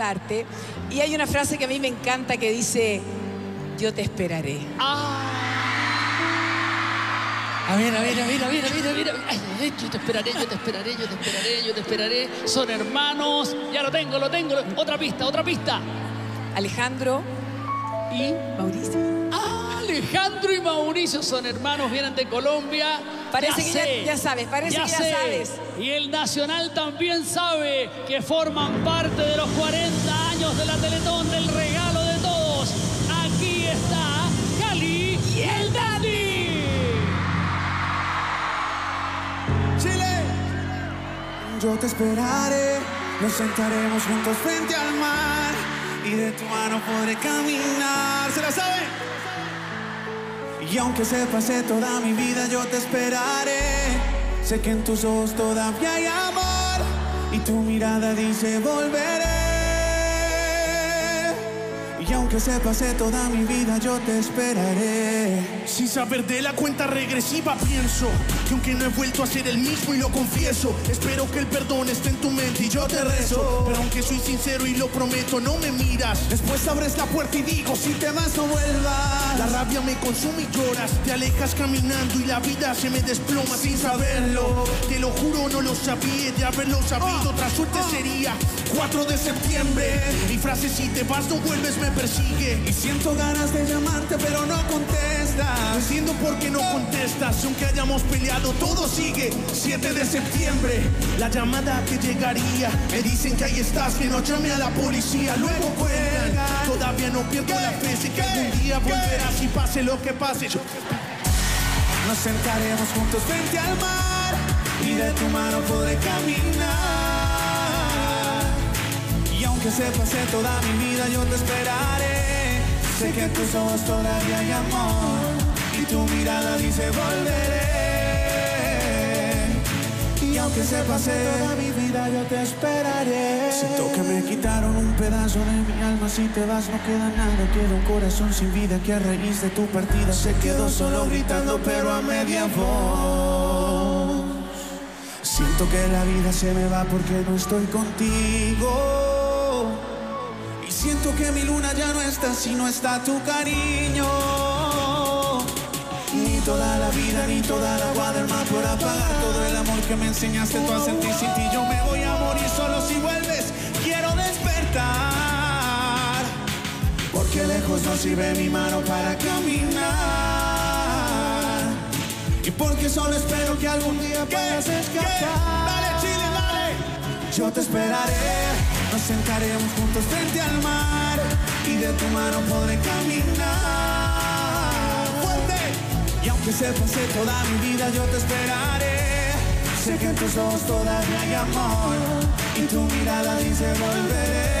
cantarte. Y hay una frase que a mí me encanta que dice, yo te esperaré. A ver, a ver, a ver, a ver, a ver, a ver. Yo te esperaré, yo te esperaré, yo te esperaré, yo te esperaré. Son hermanos. Ya lo tengo, lo tengo. Otra pista, otra pista. Alejandro Y Mauricio. Alejandro y Mauricio son hermanos, vienen de Colombia. Parece que ya- sé, ya sabes, parece que ya sé. sabes. Y el Nacional también sabe que forman parte de los 40 años de la Teletón del regalo de todos. Aquí está Cali y el Dani. Chile. Yo te esperaré, nos sentaremos juntos frente al mar y de tu mano podré caminar. ¿Se la saben? Y aunque se pase toda mi vida, yo te esperaré. Sé que en tus ojos todavía hay amor y tu mirada dice volveré. Y aunque se pase toda mi vida, yo te esperaré. Sin saber de la cuenta regresiva pienso que aunque no he vuelto a ser el mismo y lo confieso, espero que el perdón esté en tu mente y yo te rezo. Soy sincero y lo prometo, no me miras. Después abres la puerta y digo, si te vas no vuelvas. La rabia me consume y lloras, te alejas caminando y la vida se me desploma sin saberlo. Te lo juro, no lo sabía, de haberlo sabido, otra suerte sería 4 de septiembre. Mi frase, si te vas no vuelves, me persigue. Y siento ganas de llamarte, pero no contestas. No entiendo por qué no contestas, aunque hayamos peleado, todo sigue. 7 de septiembre, la llamada que llegaría. Me dicen que ahí estás, que no llame a la policía. Luego cuelgan, todavía no pierdo la fe. Sé que algún día volverás y pase lo que pase. Yo- Nos sentaremos juntos frente al mar y de tu mano podré caminar. Y aunque se pase toda mi vida, yo te esperaré. Sé que en tus ojos todavía hay amor y tu mirada dice volveré. Aunque se pase toda mi vida, yo te esperaré. Siento que me quitaron un pedazo de mi alma. Si te vas, no queda nada. Queda un corazón sin vida que a raíz de tu partida se quedó solo gritando, pero a media voz. Siento que la vida se me va porque no estoy contigo. Y siento que mi luna ya no está si no está tu cariño. Ni toda la vida, ni toda la agua del mar podrá pagar todo el amor que me enseñaste tú a sentir sin ti. Yo me voy a morir solo si vuelves. Quiero despertar. Porque lejos no sirve mi mano para caminar. Y porque solo espero que algún día puedas escapar. Dale, Chile, dale. Yo te esperaré. Nos sentaremos juntos frente al mar. Y de tu mano podré caminar. Y aunque se pase toda mi vida, yo te esperaré. Sé que en tus ojos todavía hay amor. Y tu mirada dice volveré.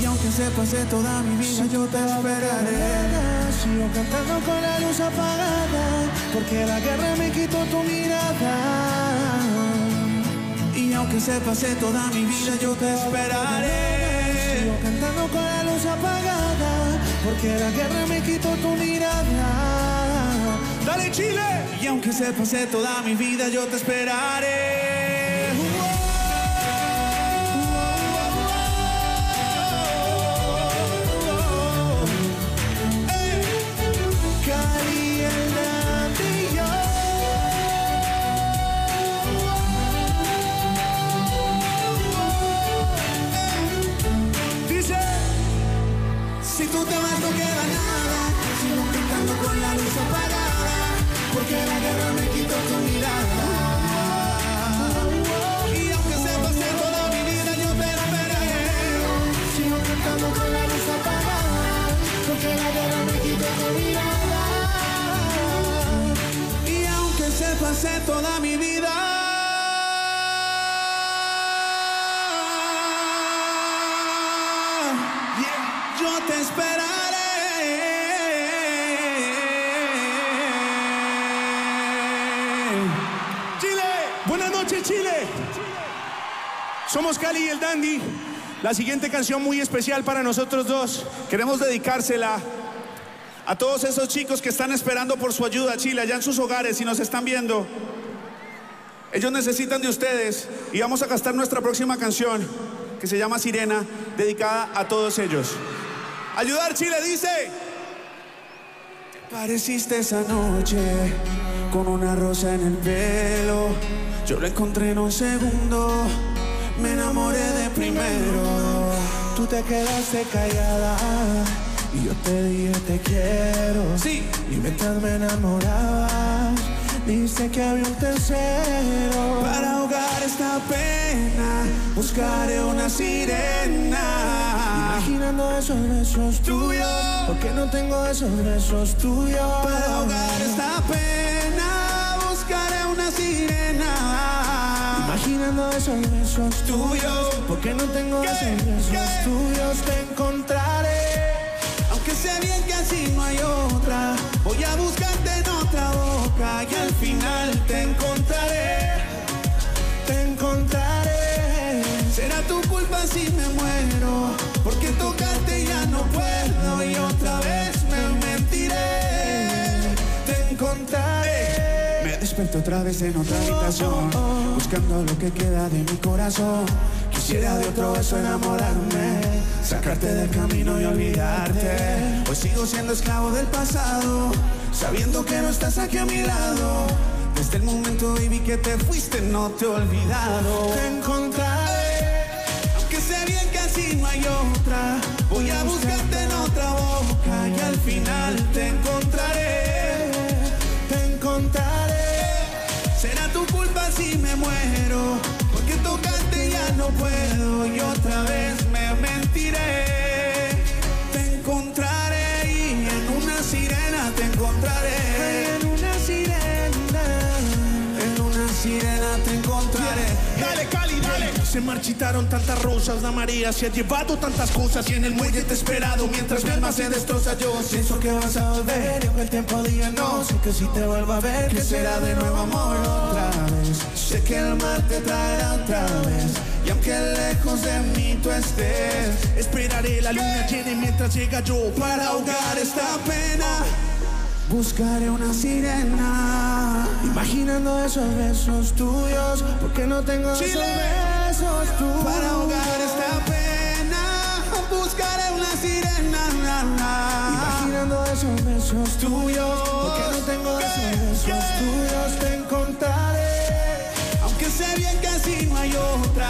Y aunque se pase toda mi vida, yo te esperaré. Sigo cantando con la luz apagada, porque la guerra me quitó tu mirada. Y aunque se pase toda mi vida, yo te esperaré. Sigo cantando con la luz apagada, porque la guerra me quitó tu mirada. Dale Chile. Y aunque se pase toda mi vida, yo te esperaré. Te esperaré. Chile, buenas noches Chile. Somos Cali y el Dandy. La siguiente canción muy especial para nosotros dos. Queremos dedicársela a todos esos chicos que están esperando por su ayuda, Chile, allá en sus hogares y nos están viendo. Ellos necesitan de ustedes y vamos a gastar nuestra próxima canción que se llama Sirena, dedicada a todos ellos. Ayudar Chile dice. Pareciste esa noche con una rosa en el pelo. Yo la encontré en un segundo, me enamoré de primero. Tú te quedaste callada y yo te dije te quiero. Sí. Y mientras me enamorabas, dice que había un tercero. Para ahogar esta pena, buscaré una sirena. Imaginando esos besos tuyos. Tuyo. ¿Por qué no tengo esos besos tuyos? Para ahogar esta pena, buscaré una sirena. Imaginando esos besos Tuyos. ¿Por qué no tengo esos besos tuyos? Otra vez en otra habitación, buscando lo que queda de mi corazón. Quisiera de otro beso enamorarme, sacarte del camino y olvidarte. Hoy sigo siendo esclavo del pasado, sabiendo que no estás aquí a mi lado. Desde el momento, baby, que te fuiste, no te he olvidado. Te encontraré. Aunque sé bien que así no hay otra, tu culpa si me muero, porque tocarte ya no puedo y otra vez me mentiré. Se marchitaron tantas rosas, la marea se ha llevado tantas cosas y en el muelle te he esperado mientras mi alma se destroza. Yo pienso que vas a volver y aunque el tiempo diga no, sé que si te vuelvo a ver, que será de nuevo amor otra vez. Sé que el mar te traerá otra vez. Y aunque lejos de mí tú estés, esperaré la luna llena mientras llega yo para ahogar esta pena. Buscaré una sirena. Imaginando esos besos tuyos, porque no tengo Chile. Para ahogar esta pena, buscaré una sirena. Imaginando esos besos Tuyos. Porque no tengo esos besos tuyos, te encontraré. Aunque sé bien que así no hay otra,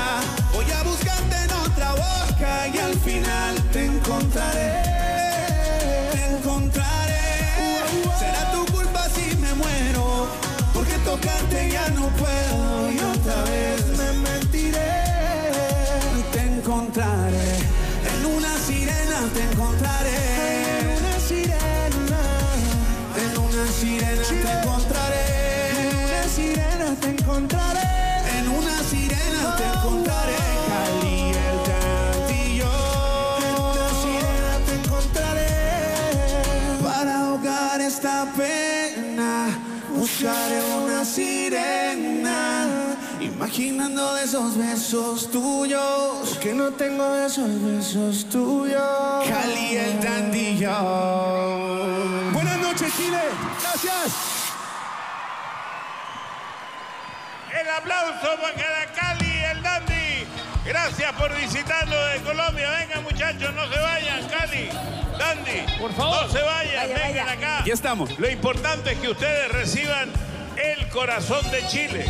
voy a buscarte en otra boca y al final te encontraré. Te encontraré. Será tu culpa si me muero, porque tocarte ya no puedo pena, buscaré una sirena. Imaginando de esos besos tuyos. Que no tengo esos besos tuyos. Cali el dandillo. Buenas noches, Chile. Gracias. El aplauso para Cali, el Dandy. Gracias por visitarnos de Colombia. Vengan muchachos, no se vayan, Cali. Dandy, Por favor. no se vayan, Vaya, vengan vaya. acá. Aquí estamos. Lo importante es que ustedes reciban el corazón de Chile.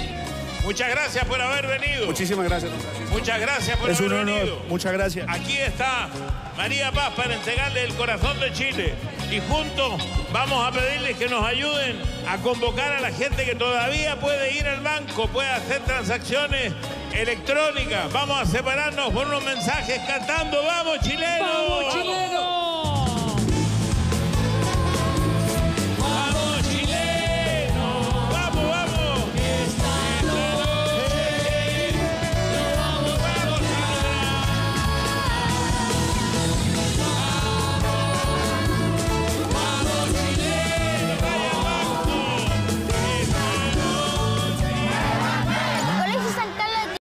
Muchas gracias por haber venido. Muchísimas gracias. Muchas gracias por Es un haber honor. venido. Muchas gracias. Aquí está María Paz para entregarle el corazón de Chile. Y juntos vamos a pedirles que nos ayuden a convocar a la gente que todavía puede ir al banco, puede hacer transacciones electrónicas. Vamos a separarnos por unos mensajes cantando. ¡Vamos, chilenos! ¡Vamos, Chile!